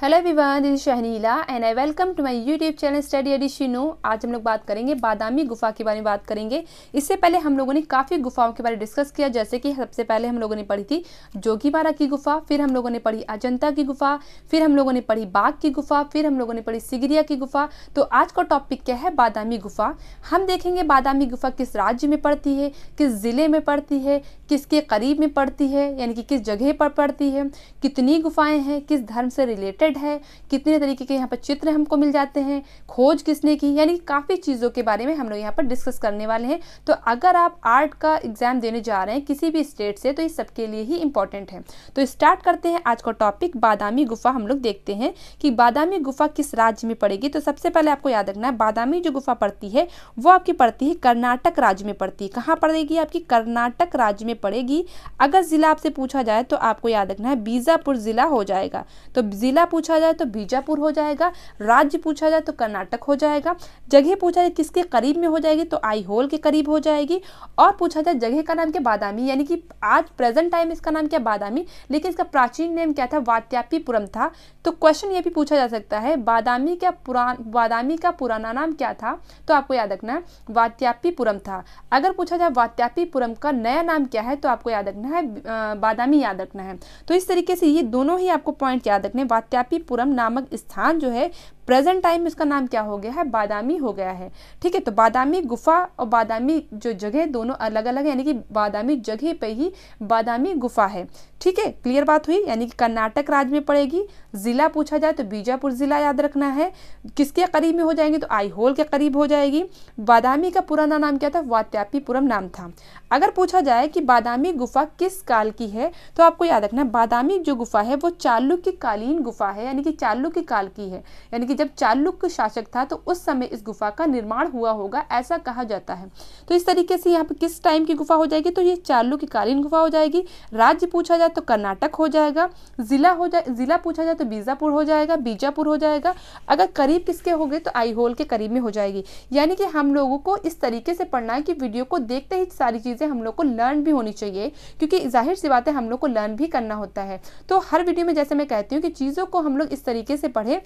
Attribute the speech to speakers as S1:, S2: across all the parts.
S1: Hello everyone this Shahnila and I welcome to my YouTube channel study एडिशिनो आज हम लोग बात करेंगे बादामी गुफा के बारे में बात करेंगे। इससे पहले हम लोगों ने काफ़ी गुफाओं के बारे में डिस्कस किया, जैसे कि सबसे पहले हम लोगों ने पढ़ी थी जोगीबारा की गुफा, फिर हम लोगों ने पढ़ी अजंता की गुफा, फिर हम लोगों ने पढ़ी बाघ की गुफा, फिर हम लोगों ने पढ़ी सिगरिया की गुफा। तो आज का टॉपिक क्या है? बादामी गुफा। हम देखेंगे बादामी गुफा किस राज्य में पड़ती है, किस ज़िले में पड़ती है, किसके करीब में पड़ती है, यानी कि किस जगह पर पड़ती है, कितनी गुफाएँ हैं, किस धर्म से रिलेटेड है, कितने तरीके के यहाँ पर चित्र हमको मिल जाते हैं, खोज किसने की, यानी काफ़ी चीज़ों के बारे में हम लोग यहाँ पर डिस्कस करने वाले हैं। तो अगर आप आर्ट का एग्ज़ाम देने जा रहे हैं किसी भी स्टेट से तो ये सबके लिए ही इंपॉर्टेंट है। तो स्टार्ट करते हैं आज का टॉपिक बादामी गुफा हम लोग देखते हैं कि बादामी गुफा किस राज्य में पड़ेगी। तो सबसे पहले आपको याद रखना है, बादामी जो गुफा पड़ती है, वो आपकी पड़ती है कर्नाटक राज्य में पड़ती है। कहाँ पड़ेगी आपकी? कर्नाटक राज्य में पड़ेगी। अगर ज़िला आपसे पूछा जाए तो आपको याद रखना है, बीजापुर ज़िला हो जाएगा। तो ज़िला पूछा जाए तो बीजापुर हो जाएगा, राज्य पूछा जाए तो कर्नाटक हो जाएगा। जगह पूछा जाए किसके करीब में हो जाएगी तो आई होल के करीब हो जाएगी और पूछा जाए जगह का नाम क्या बादामी, यानी कि आज प्रेजेंट टाइम इसका नाम क्या बादामी, लेकिन इसका प्राचीन नेम क्या था? वात्यापीपुरम था। तो क्वेश्चन ये भी पूछा जा सकता है, बादामी का पुरान, बादामी का पुराना नाम क्या था? तो आपको याद रखना है, वात्यापीपुरम था। अगर पूछा जाए वात्यापीपुरम का नया नाम क्या है तो आपको याद रखना है बादामी याद रखना है। तो इस तरीके से ये दोनों ही आपको पॉइंट याद रखने वात्यापीपुरम नामक स्थान जो है प्रेजेंट टाइम इसका नाम क्या हो गया है? बादामी हो गया है। ठीक है तो बादामी गुफा और बादामी जो जगह दोनों अलग अलग है, यानी कि बादामी जगह पे ही बादामी गुफा है। ठीक है, क्लियर बात हुई? यानी कि कर्नाटक राज्य में पड़ेगी। ज़िला पूछा जाए तो बीजापुर ज़िला याद रखना है। किसके करीब में हो जाएँगे? तो आईहोल के करीब हो जाएगी। बादामी का पुराना नाम क्या था? वात्यापीपुरम नाम था। अगर पूछा जाए कि बादामी गुफा किस काल की है तो आपको याद रखना है, बादामी जो गुफा है, वो चालुक्य कालीन गुफा है, यानी कि चालुक्य काल की है। यानी कि जब चालुक्य शासक था तो उस समय इस गुफा का निर्माण हुआ होगा, ऐसा कहा जाता है। तो इस तरीके से यहाँ पर किस टाइम की गुफा हो जाएगी? तो ये चालुक्य कालीन गुफा हो जाएगी। राज्य पूछा जाए तो कर्नाटक हो जाएगा, जिला हो जाए, जिला पूछा जाए तो बीजापुर हो जाएगा, बीजापुर हो जाएगा। अगर करीब किसके हो गए तो आईहोल के करीब में हो जाएगी। यानी कि हम लोगों को इस तरीके से पढ़ना है कि वीडियो को देखते ही सारी चीज़ें हम लोग को लर्न भी होनी चाहिए, क्योंकि ज़ाहिर सी बात है, हम लोग को लर्न भी करना होता है। तो हर वीडियो में जैसे मैं कहती हूँ कि चीज़ों को हम लोग इस तरीके से पढ़ें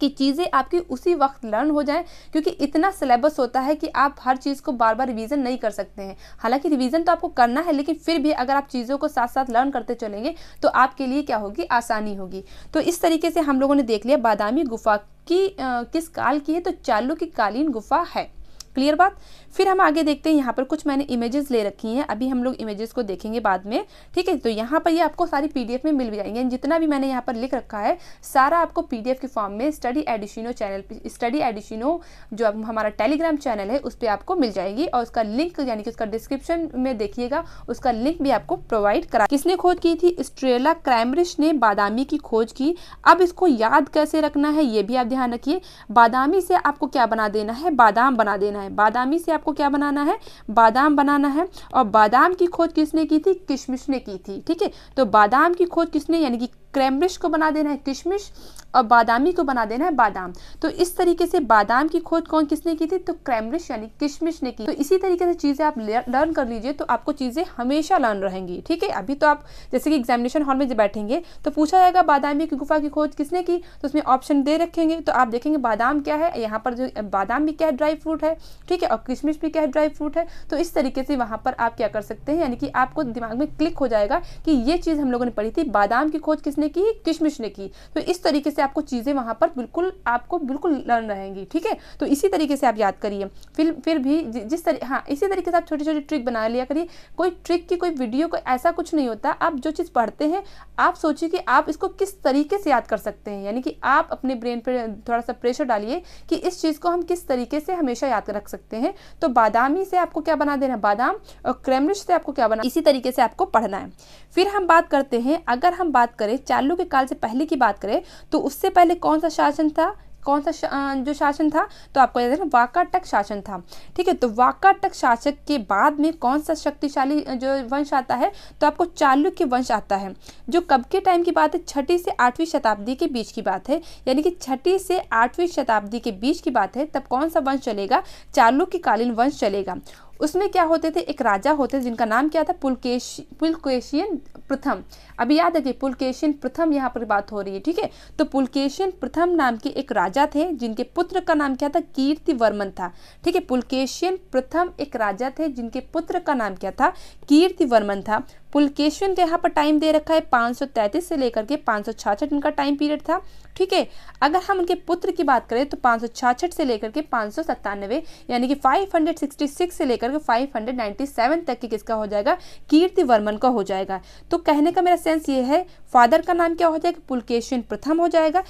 S1: कि चीज़ें आपकी उसी वक्त लर्न हो जाएँ क्योंकि इतना सिलेबस होता है कि आप हर चीज़ को बार बार रिवीजन नहीं कर सकते हैं। हालाँकि रिवीजन तो आपको करना है लेकिन फिर भी अगर आप चीज़ों को साथ साथ लर्न करते चलेंगे तो आपके लिए क्या होगी? आसानी होगी। तो इस तरीके से हम लोगों ने देख लिया बादामी गुफा की आ, किस काल की है? तो चालू की कालीन गुफा है। क्लियर बात? फिर हम आगे देखते हैं, यहाँ पर कुछ मैंने इमेजेस ले रखी हैं। अभी हम लोग इमेजेस को देखेंगे बाद में, ठीक है? तो यहाँ पर ये आपको सारी पीडीएफ में मिल भी जाएँगे। जितना भी मैंने यहाँ पर लिख रखा है, सारा आपको पीडीएफ के फॉर्म में स्टडी एडिशिनो चैनल स्टडी एडिशिनो जो हमारा टेलीग्राम चैनल है, उस पर आपको मिल जाएगी और उसका लिंक यानी कि उसका डिस्क्रिप्शन में देखिएगा, उसका लिंक भी आपको प्रोवाइड करा किसने खोज की थी? स्ट्रेला क्रैमरिश ने बादामी की खोज की। अब इसको याद कैसे रखना है, ये भी आप ध्यान रखिए। बादामी से आपको क्या बना देना है? बादाम बना देना है। बादामी से आपको क्या बनाना है? बादाम बनाना है। और बादाम की खोज किसने की थी? किशमिश ने की थी, ठीक है? तो बादाम की खोज किसने, यानी कि क्रैम्ब्रिश को बना देना है किशमिश और बादामी को बना देना है बादाम। तो इस तरीके से बादाम की खोज कौन किसने की थी? तो क्रैम्ब्रिश यानी किशमिश ने की। तो इसी तरीके से चीज़ें आप लर्न कर लीजिए तो आपको चीज़ें हमेशा लर्न रहेंगी, ठीक है? अभी तो आप, जैसे कि एग्जामिनेशन हॉल में जब बैठेंगे तो पूछा जाएगा बादामी की गुफा की खोज किसने की? तो उसमें ऑप्शन दे रखेंगे। तो आप देखेंगे बादाम क्या है? यहाँ पर जो बादाम भी क्या है? ड्राई फ्रूट है, ठीक है? और किशमिश भी क्या है ड्राई फ्रूट है? तो इस तरीके से वहाँ पर आप क्या कर सकते हैं, यानी कि आपको दिमाग में क्लिक हो जाएगा कि ये चीज़ हम लोगों ने पढ़ी थी, बादाम की खोज किसने की, किशमिश ने की। तो इस तरीके से आपको चीज़ें वहाँ पर बिल्कुल, आपको बिल्कुल लर्न रहेंगी, ठीक है? तो इसी तरीके से आप याद करिए। फिर फिर भी जिस तरीके हाँ इसी तरीके से आप छोटी छोटी ट्रिक बना लिया करिए। कोई ट्रिक की, कोई वीडियो को ऐसा कुछ नहीं होता। आप जो चीज़ पढ़ते हैं, आप सोचिए कि आप इसको किस तरीके से याद कर सकते हैं। यानी कि आप अपने ब्रेन पर थोड़ा सा प्रेशर डालिए कि इस चीज़ को हम किस तरीके से हमेशा याद रख सकते हैं। तो बादामी से आपको क्या बना देना है? बादाम और क्रेमरिश से आपको क्या बना इसी तरीके से आपको पढ़ना है। फिर हम बात करते हैं, अगर हम बात करें चालू के काल से पहले की बात करें तो उससे पहले कौन सा शासन था? कौन सा शा, जो शासन था तो आपको याद है वाकाटक शासन था। ठीक है तो वाकाटक शासक के बाद में कौन सा शक्तिशाली जो वंश आता है तो आपको चालुक्य वंश आता है जो कब के टाइम की बात है? छठी से आठवीं शताब्दी के बीच की बात है। यानी कि छठी से आठवीं शताब्दी के बीच की बात है तब कौन सा वंश चलेगा? चालुक्यकालीन वंश चलेगा। उसमें क्या होते थे? एक राजा होते थे, जिनका नाम क्या था? पुलकेश, पुलकेशियन प्रथम। अभी याद है पुलकेशियन प्रथम यहाँ पर बात हो रही है, ठीक है? तो पुलकेशियन प्रथम नाम के एक राजा थे, जिनके पुत्र का नाम क्या था? कीर्ति वर्मन था, ठीक है? पुलकेशियन प्रथम एक राजा थे, जिनके पुत्र का नाम क्या था? कीर्ति वर्मन था। पुलकेशियन के यहाँ पर टाइम दे रखा है 533 से लेकर के पाँच इनका टाइम पीरियड था, ठीक है? अगर हम उनके पुत्र की बात करें तो पाँच से लेकर के पाँच सौ सत्तानवे, यानी कि 566 से लेकर के 597 तक की किसका हो जाएगा? कीर्ति वर्मन का हो जाएगा। तो कहने का मेरा सेंस ये है फादर का नाम क्या हो जाएगा? पुलकेशियन प्रथम हो जाएगा,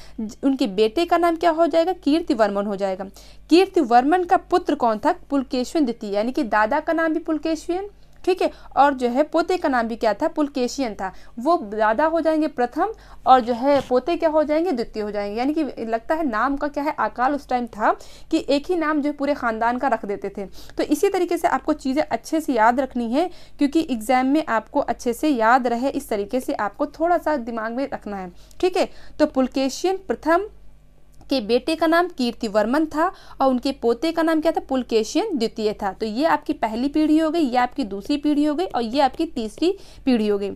S1: उनके बेटे का नाम क्या हो जाएगा? कीर्ति वर्मन हो जाएगा। कीर्ति वर्मन का पुत्र कौन था? पुलकेशियन द्वितीय, यानी कि दादा का नाम भी पुलकेशियन ठीक है? और जो है पोते का नाम भी क्या था? पुलकेशियन था। वो दादा हो जाएँगे प्रथम और जो है पोते क्या हो जाएँगे? द्वितीय हो जाएँगे। यानी कि लगता है नाम का क्या है? अकाल उस टाइम था कि एक ही नाम जो है पूरे ख़ानदान का रख देते थे। तो इसी तरीके से आपको चीज़ें अच्छे से याद रखनी है, क्योंकि एग्ज़ाम में आपको अच्छे से याद रहे, इस तरीके से आपको थोड़ा सा दिमाग में रखना है। ठीक है? तो पुलकेशियन प्रथम के बेटे का नाम कीर्ति वर्मन था और उनके पोते का नाम क्या था? पुलकेशियन द्वितीय था। तो ये आपकी पहली पीढ़ी हो गई, ये आपकी दूसरी पीढ़ी हो गई और ये आपकी तीसरी पीढ़ी हो गई।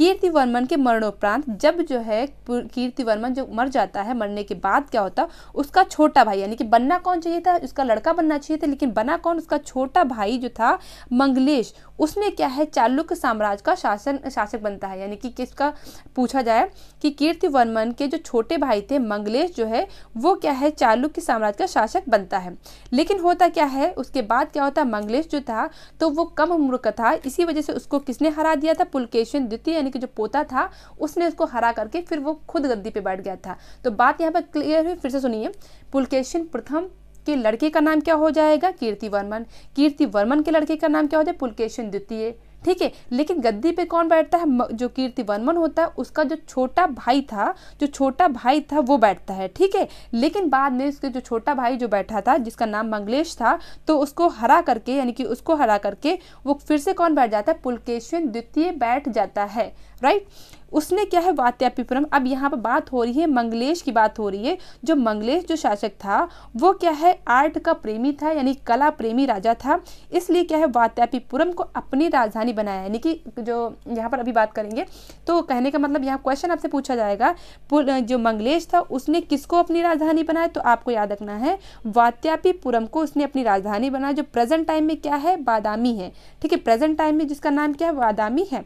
S1: कीर्तिवर्मन के मरणोपरांत जब जो है कीर्तिवर्मन जो मर जाता है, मरने के बाद क्या होता, उसका छोटा भाई, यानी कि बनना कौन चाहिए था? उसका लड़का बनना चाहिए था, लेकिन बना कौन? उसका छोटा भाई जो था, मंगलेश। उसने क्या है, चालुक्य साम्राज्य का शासन, शासक बनता है। यानी कि किसका पूछा जाए कि कीर्तिवर्मन के जो छोटे भाई थे, मंगलेश जो है, वो क्या है, चालुक्य साम्राज्य का शासक बनता है। लेकिन होता क्या है, उसके बाद क्या होता, मंगलेश जो था तो वो कम उम्र का था। इसी वजह से उसको किसने हरा दिया था? पुलकेशन द्वितीय कि जो पोता था, उसने उसको हरा करके फिर वो खुद गद्दी पे बैठ गया था। तो बात यहाँ पर क्लियर हुई, फिर से सुनिए। पुलकेशन प्रथम के लड़के का नाम क्या हो जाएगा? कीर्ति वर्मन। कीर्ति वर्मन के लड़के का नाम क्या हो जाए? पुलकेशन द्वितीय। ठीक है, लेकिन गद्दी पे कौन बैठता है? जो कीर्ति वर्मन होता है, उसका जो छोटा भाई था, जो छोटा भाई था, वो बैठता है, ठीक है? लेकिन बाद में उसके जो छोटा भाई जो बैठा था, जिसका नाम मंगलेश था तो उसको हरा करके, यानी कि उसको हरा करके, वो फिर से कौन बैठ जाता है? पुलकेश्वर द्वितीय बैठ जाता है राइट उसने क्या है, वात्यापिपुरम। अब यहाँ पर बात हो रही है, मंगलेश की बात हो रही है। जो मंगलेश, जो शासक था, वो क्या है, आर्ट का प्रेमी था, यानी कला प्रेमी राजा था। इसलिए क्या है, वात्यापिपुरम को अपनी राजधानी बनाया। यानी कि जो यहाँ पर अभी बात करेंगे तो कहने का मतलब यहाँ क्वेश्चन आपसे पूछा जाएगा जो मंगलेश था, उसने किसको अपनी राजधानी बनाया? तो आपको याद रखना है, वात्यापिपुरम को उसने अपनी राजधानी बनाया। जो प्रेजेंट टाइम में क्या है, बादामी है। ठीक है प्रेजेंट टाइम में जिसका नाम क्या है बादामी है।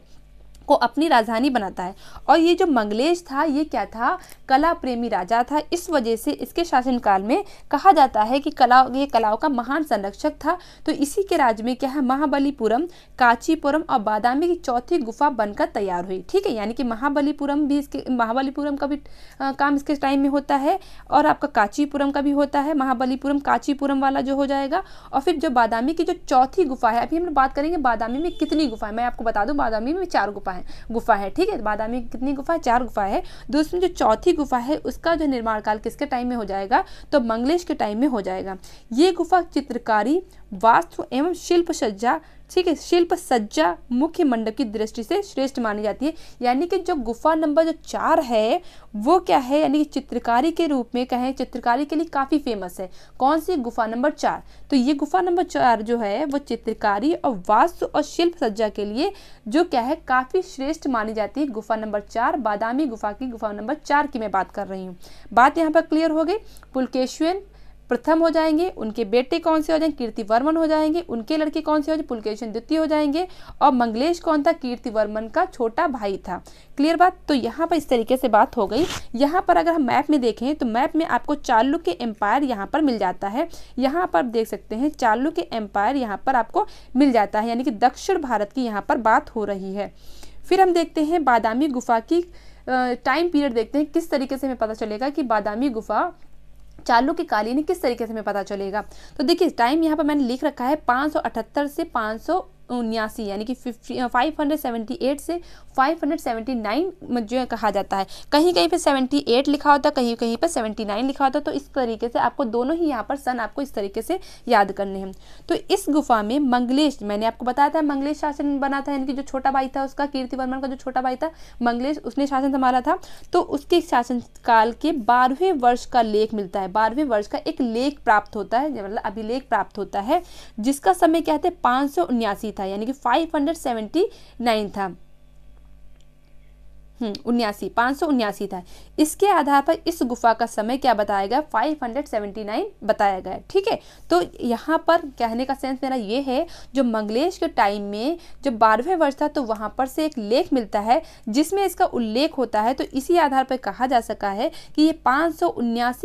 S1: को अपनी राजधानी बनाता है। और ये जो मंगलेश था ये क्या था? कला प्रेमी राजा था। इस वजह से इसके शासनकाल में कहा जाता है कि कला ये कलाओं का महान संरक्षक था। तो इसी के राज्य में क्या है? महाबलीपुरम काचीपुरम और बादामी की चौथी गुफा बनकर तैयार हुई। ठीक है यानी कि महाबलीपुरम भी इसके महाबलीपुरम का भी आ, काम इसके टाइम में होता है और आपका काचीपुरम का भी होता है। महाबलीपुरम काचीपुरम वाला जो हो जाएगा। और फिर जो बादामी की जो चौथी गुफा है अभी हम बात करेंगे बादामी में कितनी गुफा है। मैं आपको बता दूँ बादामी में चार गुफा है गुफा है, ठीक है? बादामी की कितनी गुफा है? चार गुफा है। दूसरी जो चौथी गुफा है, उसका जो निर्माण काल किसके टाइम में हो जाएगा? तो मंगलेश के टाइम में हो जाएगा। ये गुफा चित्रकारी, वास्तु एवं शिल्प सज्जा ठीक है? शिल्प सज्जा मुख्य मंडप की दृष्टि से श्रेष्ठ मानी जाती है। यानी कि जो गुफा नंबर जो चार है, वो क्या है? यानी कि चित्रकारी के रूप में कहें, चित्रकारी के लिए काफ़ी फ़ेमस है। कौन सी? गुफा नंबर चार। तो ये गुफा नंबर चार जो है, वो चित्रकारी और वास्तु और शिल्प सज्जा के लिए जो क्या है, काफ़ी श्रेष्ठ मानी जाती है। गुफा नंबर चार, बादामी गुफा की गुफा नंबर चार की मैं बात कर रही हूँ। बात यहाँ पर क्लियर हो गई। पुलकेश्वन प्रथम हो जाएँगे, उनके बेटे कौन से हो जाएँगे कीर्ति वर्मन हो जाएँगे। उनके लड़के कौन से हो जाएँगे पुलकेशन द्वितीय हो जाएँगे। और मंगलेश कौन था? कीर्ति वर्मन का छोटा भाई था। क्लियर बात? तो यहाँ पर इस तरीके से बात हो गई। यहाँ पर अगर हम मैप में देखें तो मैप में आपको चालू के एम्पायर यहाँ पर मिल जाता है। यहाँ पर देख सकते हैं, चालू के एम्पायर यहाँ पर आपको मिल जाता है। यानी कि दक्षिण भारत की यहाँ पर बात हो रही है। फिर हम देखते हैं बादामी गुफा की टाइम पीरियड देखते हैं। किस तरीके से हमें पता चलेगा कि बादामी गुफा चालू की कालीन किस तरीके से हमें पता चलेगा? तो देखिए टाइम यहाँ पर मैंने लिख रखा है पाँच से पाँच उन्यासी, यानी कि फाइव हंड्रेड सेवेंटी एट से फाइव हंड्रेड सेवेंटी नाइन जो कहा जाता है। कहीं कहीं पे सेवेंटी एट लिखा होता है कहीं कहीं पे सेवेंटी नाइन लिखा होता है तो इस तरीके से आपको दोनों ही यहाँ पर सन आपको इस तरीके से याद करने हैं। तो इस गुफा में मंगलेश, मैंने आपको बताया था, मंगलेश शासन बना था, यानी कि जो छोटा भाई था उसका, कीर्ति वर्मन का जो छोटा भाई था, मंगलेश, उसने शासन संभाला था। तो उसके शासन काल के बारहवें वर्ष का लेख मिलता है। बारहवें वर्ष का एक लेख प्राप्त होता है मतलब अभिलेख प्राप्त होता है, जिसका समय क्या थे पाँच था यानी कि 579 था। उन्यासी, पाँच सौ उन्यासी था। इसके आधार पर इस गुफा का समय क्या बताया गया? फाइव हंड्रेड सेवेंटी नाइन बताया गया, ठीक है? तो यहाँ पर कहने का सेंस मेरा ये है, जो मंगलेश के टाइम में जो बारहवें वर्ष था तो वहाँ पर से एक लेख मिलता है, जिसमें इसका उल्लेख होता है तो इसी आधार पर कहा जा सका है कि ये पाँच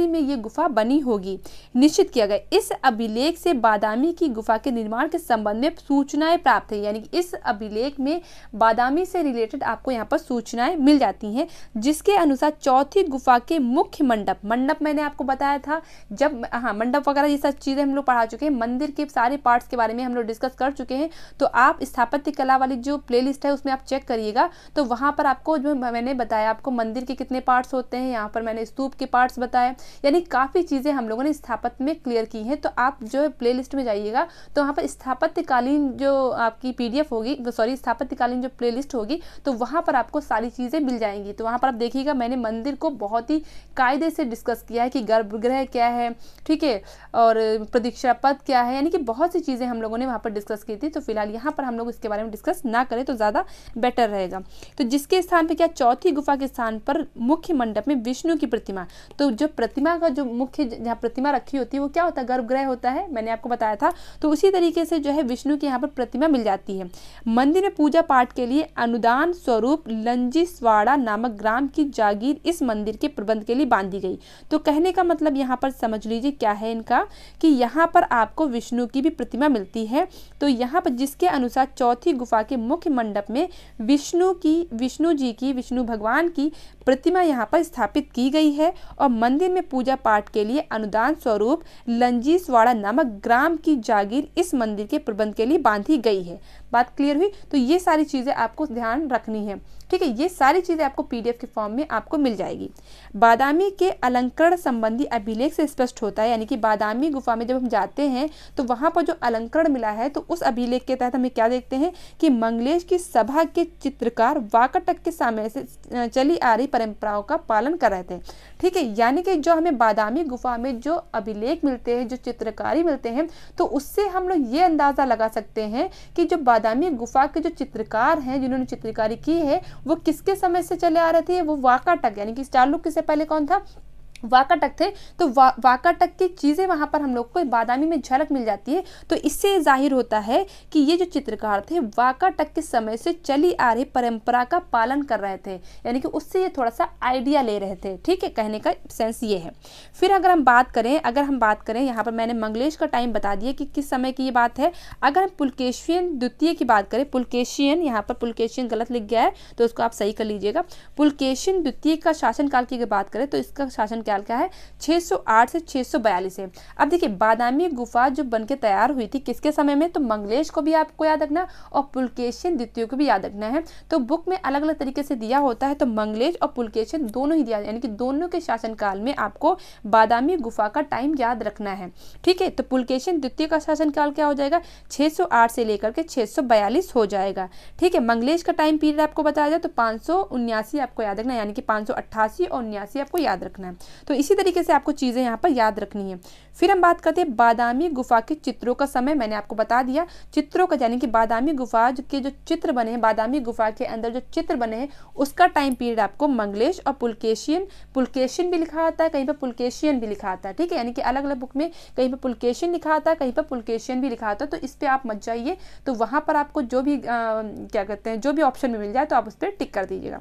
S1: में ये गुफा बनी होगी। निश्चित किया गया, इस अभिलेख से बादामी की गुफा के निर्माण के संबंध में सूचनाएँ प्राप्त है यानी कि इस अभिलेख में बादामी से रिलेटेड आपको यहाँ पर सूचनाएँ मिल जाती हैं, जिसके अनुसार चौथी गुफा के मुख्य मंडप मंडप मैंने आपको बताया था, जब हाँ मंडप वगैरह ये सब चीज़ें हम लोग पढ़ा चुके हैं, मंदिर के सारे पार्ट्स के बारे में हम लोग डिस्कस कर चुके हैं तो आप स्थापत्य कला वाली जो प्ले है उसमें आप चेक करिएगा तो वहाँ पर आपको जो मैंने बताया, आपको मंदिर के कितने पार्ट्स होते हैं, यहाँ पर मैंने स्तूप के पार्ट्स बताए, यानी काफ़ी चीज़ें हम लोगों ने स्थापत्य में क्लियर की हैं तो आप जो है प्ले में जाइएगा तो वहाँ पर स्थापत्यकालीन जो आपकी पीडीएफ होगी, सॉरी, स्थापत्यकालीन जो प्ले होगी तो वहाँ पर आपको सारी चीज़ें मिल जाएँगी। तो वहाँ पर आप देखिएगा, मैंने मंदिर को बहुत ही कायदे से डिस्कस किया है कि गर्भगृह क्या है, ठीक है? और प्रतीक्षा पद क्या है, यानी कि बहुत सी चीज़ें हम लोगों ने वहाँ पर डिस्कस की थी। तो फ़िलहाल यहाँ पर हम लोग इसके बारे में डिस्कस ना करें तो ज़्यादा बेटर रहेगा। तो जिसके स्थान पर क्या चौथी गुफा के स्थान पर मुख्य मंडप में विष्णु की प्रतिमा तो जो प्रतिमा का जो मुख्य जहाँ प्रतिमा रखी होती है वो क्या होता है? गर्भगृह होता है, मैंने आपको बताया था। तो उसी तरीके से जो है विष्णु की यहाँ पर प्रतिमा मिल जाती है। मंदिर में पूजा पाठ के लिए अनुदान स्वरूप लंजिसवाड़ा नामक ग्राम की जागीर इस मंदिर के प्रबंध के लिए बांधी गई। तो कहने का मतलब यहाँ पर समझ लीजिए क्या है इनका, कि यहाँ पर आपको विष्णु की भी प्रतिमा मिलती है। तो यहाँ पर जिसके अनुसार चौथी गुफा के मुख्य मंडप में विष्णु की, विष्णु जी की, विष्णु भगवान की प्रतिमा यहाँ पर स्थापित की गई है और मंदिर में पूजा पाठ के लिए अनुदान स्वरूप लंजीसवाड़ा नामक ग्राम की जागीर इस मंदिर के प्रबंध के लिए बांधी गई है। बात क्लियर हुई? तो ये सारी चीज़ें आपको ध्यान रखनी है। ठीक है, ये सारी चीज़ें आपको पीडीएफ के फॉर्म में आपको मिल जाएगी। बादामी के अलंकरण संबंधी अभिलेख से स्पष्ट होता है, यानी कि बादामी गुफा में जब हम जाते हैं तो वहाँ पर जो अलंकरण मिला है तो उस अभिलेख के तहत हमें क्या देखते हैं कि मंगलेश की सभा के चित्रकार वाकटक के समय से चली आ रही परंपराओं का पालन कर रहे थे। ठीक है, यानी कि जो हमें बादामी गुफा में जो अभिलेख मिलते हैं, जो चित्रकारी मिलते हैं तो उससे हम लोग ये अंदाज़ा लगा सकते हैं कि जो बादामी गुफा के जो चित्रकार हैं, जिन्होंने चित्रकारी की है वो किसके समय से चले आ रहे थे? वो वाकाटक यानी कि चालुक्य से पहले कौन था? वाकाटक थे तो वा, वाकाटक की चीज़ें वहाँ पर हम लोग को बादामी में झलक मिल जाती है। तो इससे ज़ाहिर होता है कि ये जो चित्रकार थे वाकाटक के समय से चली आ रही परंपरा का पालन कर रहे थे। यानी कि उससे ये थोड़ा सा आइडिया ले रहे थे ठीक है? कहने का सेंस ये है। फिर अगर हम बात करें अगर हम बात करें यहाँ पर मैंने मंगलेश का टाइम बता दिया कि किस समय की ये बात है। अगर हम पुलकेशियन द्वितीय की बात करें पुलकेशियन यहाँ पर पुलकेशियन गलत लिख गया है तो उसको आप सही कर लीजिएगा। पुलकेशियन द्वितीय का शासनकाल की बात करें तो इसका शासन क्या है 608 से 642 है। अब देखिए, बादामी गुफा जो बनके तैयार हुई थी किसके समय में? तो मंगलेश को भी आपको याद रखना और पुलकेशियन द्वितीय को भी याद रखना है। तो बुक में अलग अलग तरीके से दिया होता है तो मंगलेश और पुलकेशियन दोनों ही दिया, यानी कि दोनों के शासनकाल में आपको बादामी गुफा का टाइम याद रखना है। ठीक है तो पुलकेशियन द्वितीय का शासनकाल क्या हो जाएगा? 608 से लेकर के 642 हो जाएगा। ठीक है, मंगलेश का टाइम पीरियड आपको बताया जाए तो पाँच आपको याद रखना यानी कि पाँच और उन्यासी आपको याद रखना है। तो इसी तरीके से आपको चीज़ें यहाँ पर याद रखनी है। फिर हम बात करते हैं बादामी गुफा के चित्रों का समय। मैंने आपको बता दिया, चित्रों का यानी कि बादामी गुफा के जो चित्र बने हैं, बादामी गुफा के अंदर जो चित्र बने हैं, उसका टाइम पीरियड आपको मंगलेश और पुलकेशियन पुलकेशियन भी लिखा आता है, कहीं पर पुलकेशियन भी लिखा आता है, ठीक है? यानी कि अलग अलग बुक में कहीं पर पुलकेशियन लिखा आता है, कहीं पर पुलकेशियन भी लिखा आता है तो इस पर आप मत जाइए। तो वहाँ पर आपको जो भी क्या कहते हैं, जो भी ऑप्शन में मिल जाए तो आप उस पर टिक कर दीजिएगा,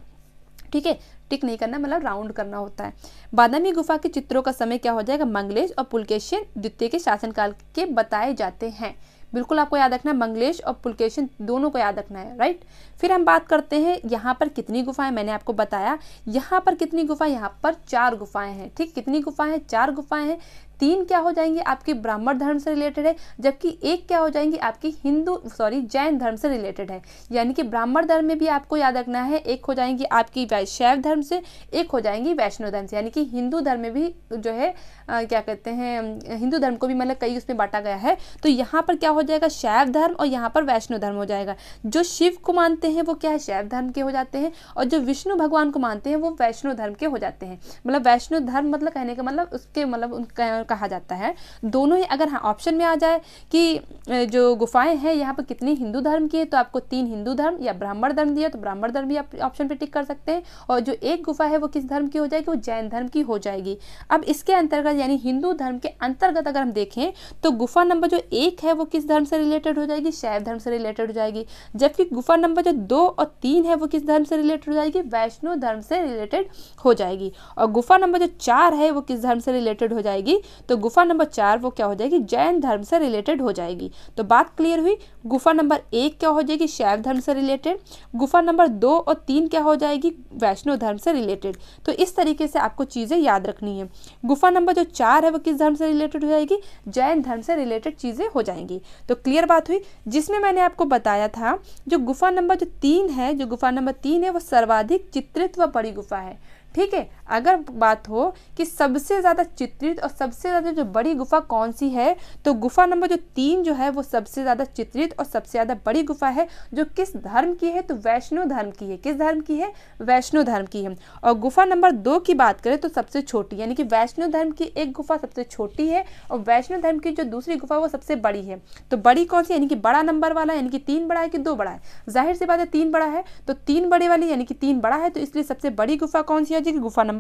S1: ठीक है? टिक नहीं करना मतलब राउंड करना होता है। बादामी गुफा के चित्रों का समय क्या हो जाएगा? मंगलेश और पुलकेशन द्वितीय के शासनकाल के बताए जाते हैं। बिल्कुल आपको याद रखना है मंगलेश और पुलकेशन दोनों को याद रखना है राइट फिर हम बात करते हैं, यहाँ पर कितनी गुफाएँ? मैंने आपको बताया, यहाँ पर कितनी गुफाएँ यहाँ पर चार गुफाएँ हैं, ठीक? कितनी गुफाएँ हैं? चार गुफाएँ हैं। तीन क्या हो जाएँगे? आपके ब्राह्मण धर्म से रिलेटेड है जबकि एक क्या हो जाएँगी? आपकी हिंदू सॉरी जैन धर्म से रिलेटेड है। यानी कि ब्राह्मण धर्म में भी आपको याद रखना है एक हो जाएँगी आपकी शैव धर्म से एक हो जाएँगी वैष्णो धर्म से। यानी कि हिंदू धर्म में भी जो है आ, क्या कहते हैं हिंदू धर्म को भी मतलब कई उसमें बांटा गया है। तो यहाँ पर क्या हो जाएगा? शैव धर्म और यहाँ पर वैष्णो धर्म हो जाएगा। जो शिव को मानते हैं वो क्या है? शैव धर्म के हो जाते हैं और जो विष्णु भगवान को मानते हैं वो वैष्णो धर्म के हो जाते हैं। मतलब वैष्णो धर्म मतलब कहने का मतलब उसके मतलब कहा जाता है। दोनों ही अगर हाँ ऑप्शन में आ जाए कि जो गुफाएँ हैं, यहाँ पर कितनी हिंदू धर्म की है तो आपको तीन हिंदू धर्म या ब्राह्मण धर्म दिया तो ब्राह्मण धर्म भी आप ऑप्शन पर टिक कर सकते हैं। और जो एक गुफा है, वो किस धर्म की हो जाएगी? वो जैन धर्म की हो जाएगी। अब इसके अंतर्गत, यानी हिंदू धर्म के अंतर्गत अगर हम देखें तो गुफा नंबर जो एक है, वो किस धर्म से रिलेटेड हो जाएगी? शैव धर्म से रिलेटेड हो जाएगी। जबकि गुफा नंबर जो दो और तीन है, वो किस धर्म से रिलेटेड हो जाएगी? वैष्णो धर्म से रिलेटेड हो जाएगी। और गुफा नंबर जो चार है, वो किस धर्म से रिलेटेड हो जाएगी? तो गुफा नंबर चार, वो क्या हो जाएगी? जैन धर्म से रिलेटेड हो जाएगी। तो बात क्लियर हुई? गुफा नंबर एक क्या हो जाएगी? शैव धर्म से रिलेटेड गुफा नंबर दो और तीन क्या हो जाएगी? वैष्णो धर्म से रिलेटेड तो इस तरीके से आपको चीज़ें याद रखनी है। गुफा नंबर जो चार है, वो किस धर्म से रिलेटेड हो जाएगी? जैन धर्म से रिलेटेड चीज़ें हो जाएँगी। तो क्लियर बात हुई? जिसमें मैंने आपको बताया था, जो गुफा नंबर जो तीन है, जो गुफा नंबर तीन है, वो सर्वाधिक चित्रित व बड़ी गुफा है। ठीक है? अगर बात हो कि सबसे ज़्यादा चित्रित और सबसे ज़्यादा जो बड़ी गुफा कौन सी है तो गुफा नंबर जो तीन जो है, वो सबसे ज़्यादा चित्रित और सबसे ज़्यादा बड़ी गुफा है, जो किस धर्म की है तो वैष्णो धर्म की है। किस धर्म की है? वैष्णो धर्म की है। और गुफा नंबर दो की बात करें तो सबसे छोटी, यानी कि वैष्णो धर्म की एक गुफा सबसे छोटी है, और वैष्णो धर्म की जो दूसरी गुफा वो सबसे बड़ी है। तो बड़ी कौन सी यानी कि बड़ा नंबर वाला, यानी कि तीन बड़ा है कि दो बड़ा है? ज़ाहिर सी बात है, तीन बड़ा है तो तीन बड़े वाली, यानी कि तीन बड़ा है तो इसलिए सबसे बड़ी गुफा कौन सी है जी? गुफा नंबर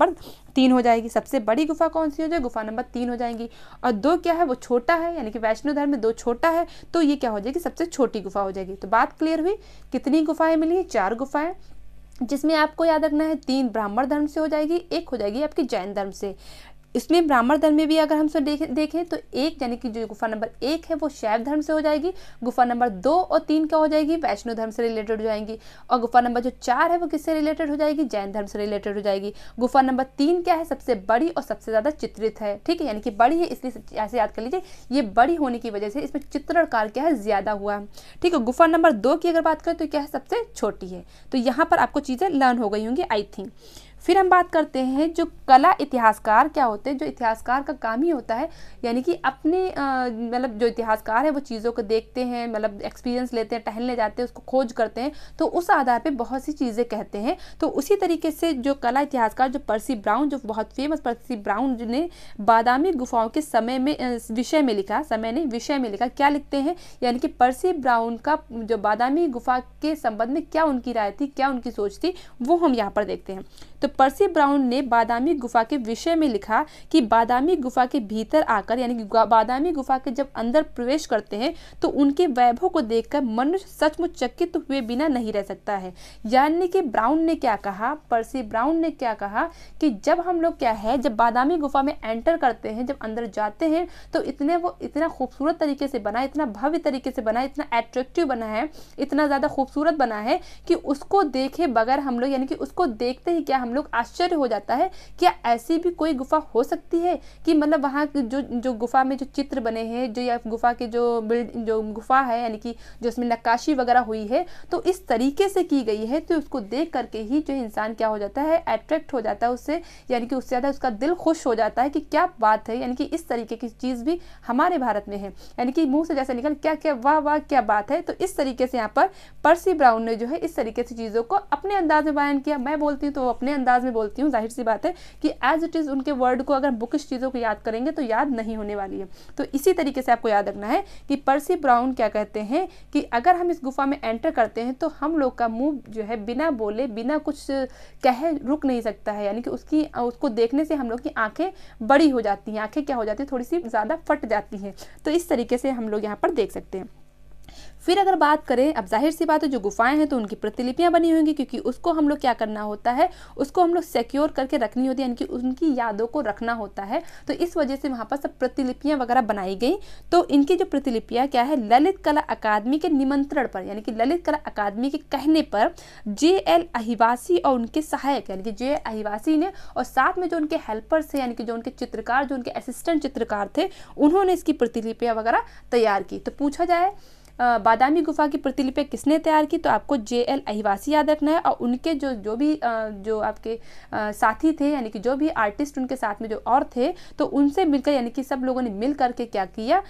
S1: तीन हो जाएगी। सबसे बड़ी गुफा कौन सी हो जाएगी गुफा नंबर तीन हो जाएँगी। और दो क्या है? वो छोटा है, यानी कि वैष्णो धर्म में दो छोटा है तो ये क्या हो जाएगी? सबसे छोटी गुफा हो जाएगी। तो बात क्लियर हुई? कितनी गुफाएँ मिली चार गुफाएँ। जिसमें आपको याद रखना है, तीन ब्राह्मण धर्म से हो जाएगी, एक हो जाएगी आपकी जैन धर्म से। इसमें ब्राह्मण धर्म में भी अगर हम सब देखें देखें तो एक, यानी कि जो गुफा नंबर एक है, वो शैव धर्म से हो जाएगी। गुफा नंबर दो और तीन क्या हो जाएगी? वैष्णो धर्म से रिलेटेड हो जाएँगी। और गुफा नंबर जो चार है, वो किससे रिलेटेड हो जाएगी? जैन धर्म से रिलेटेड हो जाएगी। गुफा नंबर तीन क्या है? सबसे बड़ी और सबसे ज़्यादा चित्रित है। ठीक है? यानी कि बड़ी है, इसलिए ऐसे याद कर लीजिए, ये बड़ी होने की वजह से इसमें चित्रण कार्य क्या है? ज़्यादा हुआ है। ठीक है, गुफा नंबर दो की अगर बात करें तो क्या है? सबसे छोटी है। तो यहाँ पर आपको चीज़ें लर्न हो गई होंगी आई थिंक फिर हम बात करते हैं जो कला इतिहासकार क्या होते हैं, जो इतिहासकार का काम ही होता है, यानी कि अपने मतलब जो इतिहासकार है वो चीज़ों को देखते हैं मतलब एक्सपीरियंस लेते हैं, टहलने जाते हैं, उसको खोज करते हैं तो उस आधार पे बहुत सी चीज़ें कहते हैं। तो उसी तरीके से जो कला इतिहासकार, जो पर्सी ब्राउन, जो बहुत फ़ेमस पर्सी ब्राउन ने बादामी गुफाओं के समय में विषय में लिखा, समय ने विषय में लिखा, क्या लिखते हैं? यानी कि पर्सी ब्राउन का जो बादामी गुफा के संबंध में क्या उनकी राय थी, क्या उनकी सोच थी, वो हम यहाँ पर देखते हैं। तो पर्सी ब्राउन ने बादामी गुफा के विषय में लिखा कि बादामी गुफा के भीतर आकर, यानी कि बादामी गुफा के जब अंदर प्रवेश करते हैं तो उनके वैभव को देखकर मनुष्य सचमुच चकित हुए बिना नहीं रह सकता है। यानी कि ब्राउन ने क्या कहा? पर्सी ब्राउन ने क्या कहा कि जब हम लोग क्या है, जब बादामी गुफा में एंटर करते हैं, जब अंदर जाते हैं तो इतने वो, इतना खूबसूरत तरीके से बना, इतना भव्य तरीके से बना, इतना एट्रेक्टिव बना है, इतना ज़्यादा खूबसूरत बना है कि उसको देखे बगैर हम लोग, यानी कि उसको देखते ही क्या हम लोग आश्चर्य हो जाता है, क्या ऐसी भी कोई गुफा हो सकती है? कि मतलब वहाँ जो जो गुफा में जो चित्र बने हैं, जो या गुफा के जो बिल्ड, जो गुफा है, यानी कि जो उसमें नक्काशी वगैरह हुई है तो इस तरीके से की गई है तो उसको देख करके ही जो इंसान क्या हो जाता है अट्रैक्ट हो जाता है उससे, यानी कि उससे ज़्यादा उसका दिल खुश हो जाता है कि क्या बात है, यानी कि इस तरीके की चीज़ भी हमारे भारत में है। यानी कि मुँह से जैसे निकल, क्या क्या, वाह वाह, क्या बात है तो इस तरीके से यहाँ पर पर्सी ब्राउन ने जो है इस तरीके से चीज़ों को अपने अंदाज में बयान किया। मैं बोलती हूँ तो अपने अंदाज में बोलती हूँ, ज़ाहिर सी बात है कि एज इट इज़ उनके वर्ड को अगर बुकिश चीज़ों को याद करेंगे तो याद नहीं होने वाली है। तो इसी तरीके से आपको याद रखना है कि पर्सी ब्राउन क्या कहते हैं कि अगर हम इस गुफा में एंटर करते हैं तो हम लोग का मुँह जो है बिना बोले, बिना कुछ कहे रुक नहीं सकता है। यानी कि उसकी, उसको देखने से हम लोग की आँखें बड़ी हो जाती हैं। आँखें क्या हो जाती है? थोड़ी सी ज़्यादा फट जाती हैं। तो इस तरीके से हम लोग यहाँ पर देख सकते हैं। फिर अगर बात करें, अब ज़ाहिर सी बात है, जो गुफाएँ हैं तो उनकी प्रतिलिपियाँ बनी होंगी क्योंकि उसको हम लोग क्या करना होता है, उसको हम लोग सिक्योर करके रखनी होती है, यानी कि उनकी यादों को रखना होता है। तो इस वजह से वहाँ पर सब प्रतिलिपियाँ वगैरह बनाई गई। तो इनकी जो प्रतिलिपियाँ क्या है, ललित कला अकादमी के निमंत्रण पर, यानी कि ललित कला अकादमी के कहने पर, जे एल अहिवासी और उनके सहायक, यानी कि जे एल अहिवासी ने, और साथ में जो उनके हेल्पर्स थे, यानी कि जो उनके चित्रकार, जो उनके असिस्टेंट चित्रकार थे, उन्होंने इसकी प्रतिलिपियाँ वगैरह तैयार की। तो पूछा जाए बादामी गुफा की प्रतिलिपि किसने तैयार की? तो आपको जे एल अहिवासी याद रखना है और उनके जो जो भी जो आपके साथी थे, यानी कि जो भी आर्टिस्ट उनके साथ में जो और थे तो उनसे मिलकर, यानी कि सब लोगों ने मिल करके क्या किया?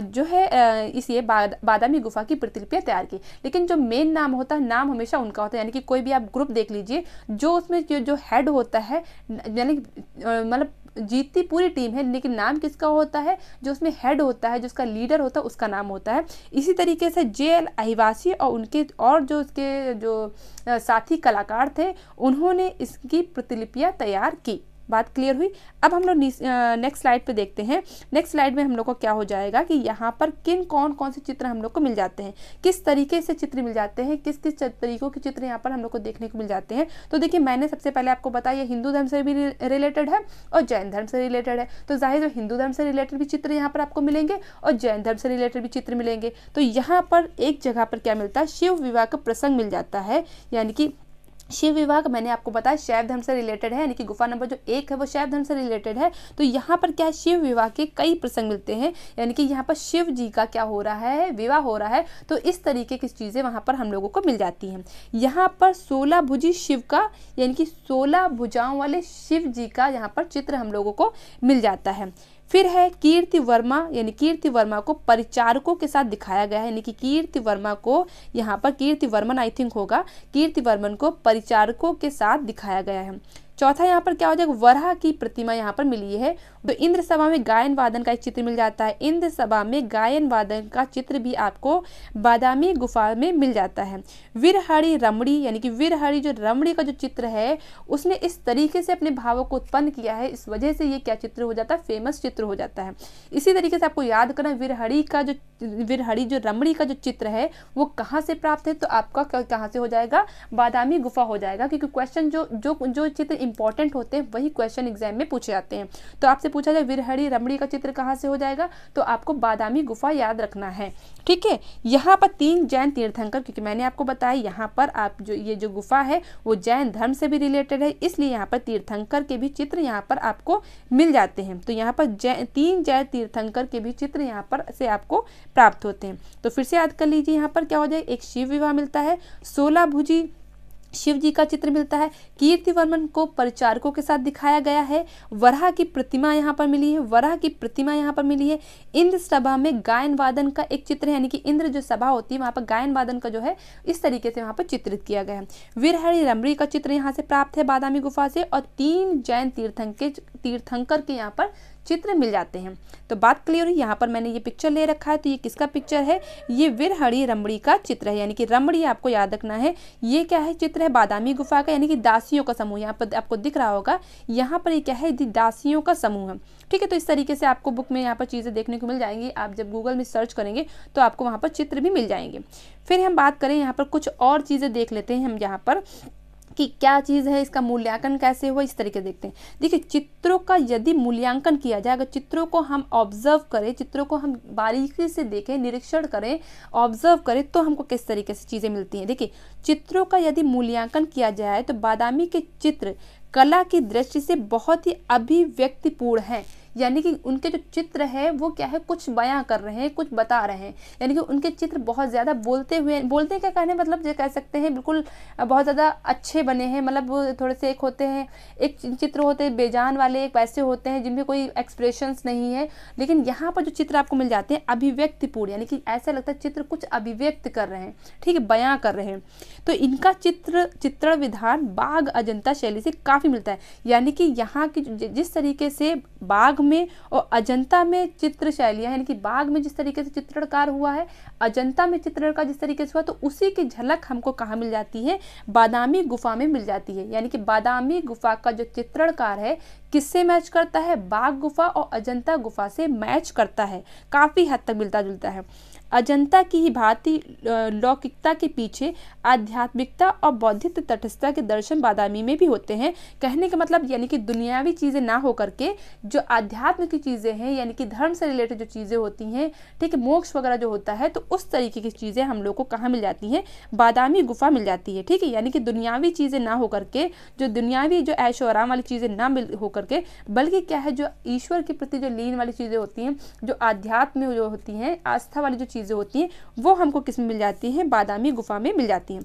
S1: जो है इस ये बादामी गुफा की प्रतिलिपियाँ तैयार की। लेकिन जो मेन नाम होता है, नाम हमेशा उनका होता है। यानी कि कोई भी आप ग्रुप देख लीजिए, जो उसमें जो जो हेड होता है यानी मतलब जीतती पूरी टीम है, लेकिन नाम किसका होता है? जो उसमें हेड होता है, जो उसका लीडर होता है, उसका नाम होता है। इसी तरीके से जे एल अहिवासी और उनके और जो उसके जो साथी कलाकार थे, उन्होंने इसकी प्रतिलिपियाँ तैयार की। बात क्लियर हुई। अब हम लोग नेक्स्ट स्लाइड पे देखते हैं। नेक्स्ट स्लाइड में हम लोग को क्या हो जाएगा कि यहाँ पर किन कौन कौन से चित्र हम लोग को मिल जाते हैं? किस तरीके से चित्र मिल जाते हैं? किस किस तरीकों के चित्र यहाँ पर हम लोग को देखने को मिल जाते हैं? तो देखिए, मैंने सबसे पहले आपको बताया हिंदू धर्म से भी रिलेटेड है और जैन धर्म से रिलेटेड है। तो ज़ाहिर जो हिंदू धर्म से रिलेटेड भी चित्र यहाँ पर आपको मिलेंगे और जैन धर्म से रिलेटेड भी चित्र मिलेंगे। तो यहाँ पर एक जगह पर क्या मिलता है? शिव विवाह का प्रसंग मिल जाता है। यानी कि शिव विवाह मैंने आपको बताया, शैव धर्म से रिलेटेड है, यानी कि गुफा नंबर जो एक है, वो शैव धर्म से रिलेटेड है। तो यहाँ पर क्या शिव विवाह के कई प्रसंग मिलते हैं, यानी कि यहाँ पर शिव जी का क्या हो रहा है, विवाह हो रहा है तो इस तरीके की चीज़ें वहाँ पर हम लोगों को मिल जाती हैं। यहाँ पर सोलह भुजी शिव का, यानी कि सोलह भुजाओं वाले शिव जी का यहाँ पर चित्र हम लोगों को मिल जाता है। फिर है कीर्ति वर्मा, यानी कीर्ति वर्मा को परिचारकों के साथ दिखाया गया है, यानी कि कीर्ति वर्मा को यहाँ पर कीर्ति वर्मन आई थिंक होगा, कीर्ति वर्मन को परिचारकों के साथ दिखाया गया है। चौथा यहाँ पर क्या हो जाएगा? वरहा की प्रतिमा यहाँ पर मिली है। तो इंद्र सभा में गायन वादन का एक चित्र मिल जाता है। इंद्र सभा में गायन वादन का चित्र भी आपको बादामी गुफा में मिल जाता है। वीरहड़ी रमड़ी यानी कि वीरहड़ी जो रमड़ी का जो चित्र है, उसने इस तरीके से अपने भावों को उत्पन्न किया है। इस वजह से ये क्या चित्र हो जाता है? फ़ेमस चित्र हो जाता है। इसी तरीके से आपको याद करना वीरहड़ी का जो वीरहड़ी जो रमड़ी का जो चित्र है, वो कहाँ से प्राप्त है? तो आपका कहाँ से हो जाएगा? बादामी गुफा हो जाएगा। क्योंकि क्वेश्चन जो जो जो चित्र इंपॉर्टेंट होते हैं, वही क्वेश्चन एग्ज़ाम में पूछे जाते हैं। तो आपसे पूछा जाए, विरहड़ी रमड़ी का चित्र कहाँ से हो जाएगा? तो आपको बादामी गुफा याद रखना है। ठीक है? यहाँ पर तीन जैन तीर्थंकर, क्योंकि मैंने आपको बताया, यहाँ पर आप जो, ये जो गुफा है, वो जैन धर्म से भी रिलेटेड है, इसलिए यहाँ पर तीर्थंकर के भी चित्र यहाँ पर आपको मिल जाते हैं। तो यहाँ पर जैन तीन जैन तीर्थंकर के भी चित्र यहाँ पर से आपको प्राप्त होते हैं। तो फिर से याद कर लीजिए, यहाँ पर क्या हो जाए? एक शिव विवाह मिलता है सोलह भुजी शिव जी का चित्र मिलता है। कीर्ति वर्मन को परिचारकों के साथ दिखाया गया है। वराह की प्रतिमा यहाँ पर मिली है। वराह की प्रतिमा यहाँ पर मिली है। इंद्र सभा में गायन वादन का एक चित्र है, यानी कि इंद्र जो सभा होती है, वहाँ पर गायन वादन का जो है, इस तरीके से वहाँ पर चित्रित किया गया है। वीरहरि रमड़ी का चित्र यहाँ से प्राप्त है बादामी गुफा से और तीन जैन तीर्थंकर तीर्थंकर के यहाँ पर चित्र मिल जाते हैं। तो बात क्लियर हुई? यहाँ पर मैंने ये पिक्चर ले रखा है तो ये किसका पिक्चर है? ये विरहड़ी रमड़ी का चित्र है, यानी कि रमड़ी आपको याद रखना है। ये क्या है? चित्र है बादामी गुफा का, यानी कि दासियों का समूह। यहाँ पर आपको दिख रहा होगा, यहाँ पर ये क्या है? दासियों का समूह है। ठीक है तो इस तरीके से आपको बुक में यहाँ पर चीज़ें देखने को मिल जाएँगी। आप जब गूगल में सर्च करेंगे तो आपको वहाँ पर चित्र भी मिल जाएँगे। फिर हम बात करें, यहाँ पर कुछ और चीज़ें देख लेते हैं हम यहाँ पर। कि क्या चीज़ है, इसका मूल्यांकन कैसे हुआ, इस तरीके देखते हैं। देखिए, चित्रों का यदि मूल्यांकन किया जाए, अगर चित्रों को हम ऑब्ज़र्व करें, चित्रों को हम बारीकी से देखें, निरीक्षण करें ऑब्ज़र्व करें तो हमको किस तरीके से चीज़ें मिलती हैं। देखिए, चित्रों का यदि मूल्यांकन किया जाए तो बादामी के चित्र कला की दृष्टि से बहुत ही अभिव्यक्तिपूर्ण हैं। यानी कि उनके जो चित्र है, वो क्या है, कुछ बयां कर रहे हैं, कुछ बता रहे हैं। यानी कि उनके चित्र बहुत ज़्यादा बोलते हुए बोलते क्या कहने मतलब ये कह सकते हैं, बिल्कुल बहुत ज़्यादा अच्छे बने हैं। मतलब थोड़े से एक होते हैं, एक चित्र होते हैं, बेजान वाले, एक वैसे होते हैं, जिनमें कोई एक्सप्रेशंस नहीं है। लेकिन यहाँ पर जो चित्र आपको मिल जाते हैं, अभिव्यक्तिपूर्ण, यानी कि ऐसा लगता है चित्र कुछ अभिव्यक्त कर रहे हैं, ठीक है, बयां कर रहे हैं। तो इनका चित्र, चित्रण विधान बाघ अजंता शैली से काफ़ी मिलता है। यानी कि यहाँ की जिस तरीके से बाघ में और अजंता में चित्र शैलियाँ यानी कि बाघ में जिस तरीके से चित्रणकार हुआ है, अजंता में चित्र का जिस तरीके से हुआ तो उसी की झलक हमको कहाँ मिल जाती है? बादामी गुफा में मिल जाती है। यानी कि बादामी गुफा का जो चित्रणकार है, किससे मैच करता है? बाघ गुफा और अजंता गुफा से मैच करता है। काफ़ी हद तक मिलता जुलता है। अजंता की ही भांति लौकिकता के पीछे आध्यात्मिकता और बौद्धिक तटस्थता के दर्शन बादामी में भी होते हैं। कहने का मतलब यानी कि दुनियावी चीज़ें ना हो करके जो आध्यात्म की चीज़ें हैं, यानी कि धर्म से रिलेटेड जो चीज़ें होती हैं, ठीक है, मोक्ष वगैरह जो होता है तो उस तरीके की चीज़ें हम लोग को कहाँ मिल जाती हैं? बादामी गुफा मिल जाती है, ठीक है? यानी कि दुनियावी चीज़ें ना हो करके, जो दुनियावी जो ऐशो आराम वाली चीज़ें ना मिल हो करके, बल्कि क्या है, जो ईश्वर के प्रति जो लीन वाली चीज़ें होती हैं, जो आध्यात्म जो होती हैं, आस्था वाली जो चीज़ें होती हैं, वो हमको किसमें मिल जाती हैं? बादामी गुफा में मिल जाती हैं।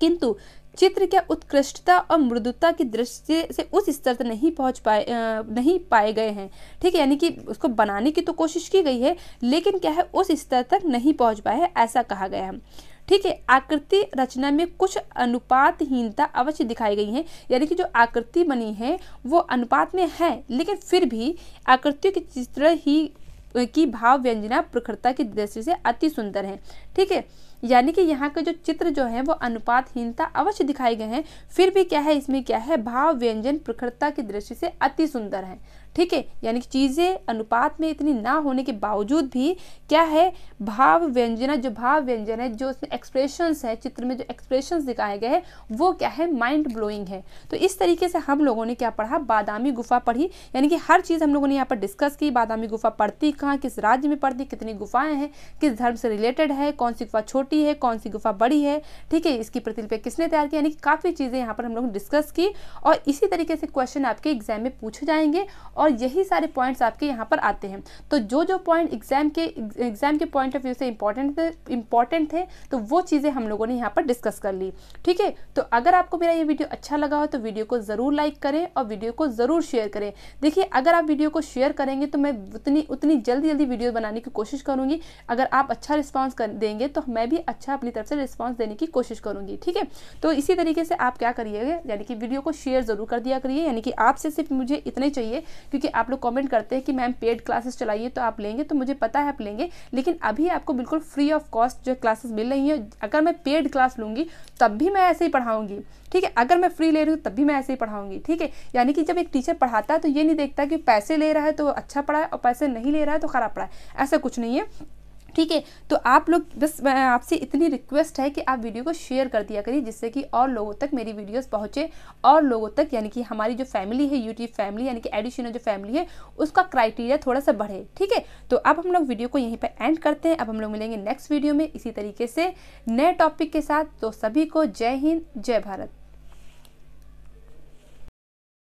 S1: किंतु चित्र क्या उत्कृष्टता और मृदुता की दृष्टि से उस स्तर तक नहीं पहुँच पाए नहीं पाए गए हैं। ठीक है, यानी कि उसको बनाने की तो कोशिश की गई है, लेकिन क्या है, उस स्तर तक नहीं पहुँच पाए है, ऐसा कहा गया है। ठीक है, आकृति रचना में कुछ अनुपातहीनता अवश्य दिखाई गई है, यानी कि जो आकृति बनी है, वो अनुपात में है, लेकिन फिर भी आकृतियों की चित्र ही की भाव व्यंजना प्रखरता की दृष्टि से अति सुंदर है। ठीक है? यानी कि यहाँ के जो चित्र जो है, वो अनुपातहीनता अवश्य दिखाए गए हैं। फिर भी क्या है? इसमें क्या है? भाव व्यंजन प्रखरता की दृष्टि से अति सुंदर है। ठीक है? यानी कि चीज़ें अनुपात में इतनी ना होने के बावजूद भी क्या है? भाव व्यंजना, जो भाव व्यंजन है, जो उसमें एक्सप्रेशंस है, चित्र में जो एक्सप्रेशंस दिखाए गए हैं, वो क्या है? माइंड ब्लोइंग है। तो इस तरीके से हम लोगों ने क्या पढ़ा? बादामी गुफा पढ़ी। यानी कि हर चीज़ हम लोगों ने यहाँ पर डिस्कस की। बादामी गुफा पढ़ती कहाँ? किस राज्य में पढ़ती? कितनी गुफाएँ हैं? किस धर्म से रिलेटेड है? कौन सी गुफा छोटी है? कौन सी गुफा बड़ी है? ठीक है? इसकी प्रतिलिपि किसने तैयार की? यानी कि काफ़ी चीज़ें यहाँ पर हम लोग डिस्कस की। और इसी तरीके से क्वेश्चन आपके एग्ज़ाम में पूछे जाएँगे। और यही सारे पॉइंट्स आपके यहाँ पर आते हैं। तो जो जो पॉइंट एग्ज़ाम के एग्ज़ाम के पॉइंट ऑफ़ व्यू से इंपॉर्टेंट थे इंपॉर्टेंट थे तो वो चीज़ें हम लोगों ने यहाँ पर डिस्कस कर ली। ठीक है? तो अगर आपको मेरा ये वीडियो अच्छा लगा हो तो वीडियो को ज़रूर लाइक करें और वीडियो को ज़रूर शेयर करें। देखिए, अगर आप वीडियो को शेयर करेंगे तो मैं उतनी उतनी जल्दी जल्दी वीडियो बनाने की कोशिश करूँगी। अगर आप अच्छा रिस्पॉन्स कर देंगे तो मैं भी अच्छा अपनी तरफ़ से रिस्पॉन्स देने की कोशिश करूँगी। ठीक है? तो इसी तरीके से आप क्या करिएगा, यानी कि वीडियो को शेयर ज़रूर कर दिया करिए। यानी कि आपसे सिर्फ़ मुझे इतना ही चाहिए क्योंकि आप लोग कमेंट करते हैं कि मैम पेड क्लासेस चलाइए तो आप लेंगे तो मुझे पता है आप लेंगे, लेकिन अभी आपको बिल्कुल फ्री ऑफ़ कॉस्ट जो क्लासेस मिल रही हैं, अगर मैं पेड क्लास लूँगी, तब भी मैं ऐसे ही पढ़ाऊँगी, ठीक है? अगर मैं फ्री ले रही हूँ, तब भी मैं ऐसे ही पढ़ाऊँगी, ठीक है? यानी कि जब एक टीचर पढ़ाता है तो ये नहीं देखता कि पैसे ले रहा है तो अच्छा पढ़ा है और पैसे नहीं ले रहा है तो ख़राब पढ़ा है, ऐसा कुछ नहीं है। ठीक है? तो आप लोग बस आपसे इतनी रिक्वेस्ट है कि आप वीडियो को शेयर कर दिया करिए, जिससे कि और लोगों तक मेरी वीडियोस पहुँचे, और लोगों तक यानी कि हमारी जो फैमिली है यूट्यूब फैमिली यानी कि एडिशनल जो फैमिली है, उसका क्राइटेरिया थोड़ा सा बढ़े, ठीक है? तो अब हम लोग वीडियो को यहीं पर एंड करते हैं। अब हम लोग मिलेंगे नेक्स्ट वीडियो में। इसी तरीके से नए टॉपिक के साथ। तो सभी को जय हिंद, जय भारत।